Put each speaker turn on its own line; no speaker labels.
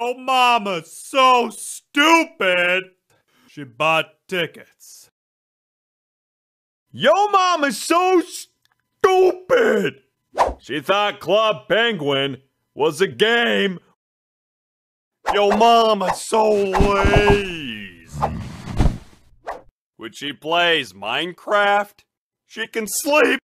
Oh, mama's so stupid. She bought tickets. Yo mama's so stupid. She thought Club Penguin was a game. Yo mama's so lazy. When she plays Minecraft, she can sleep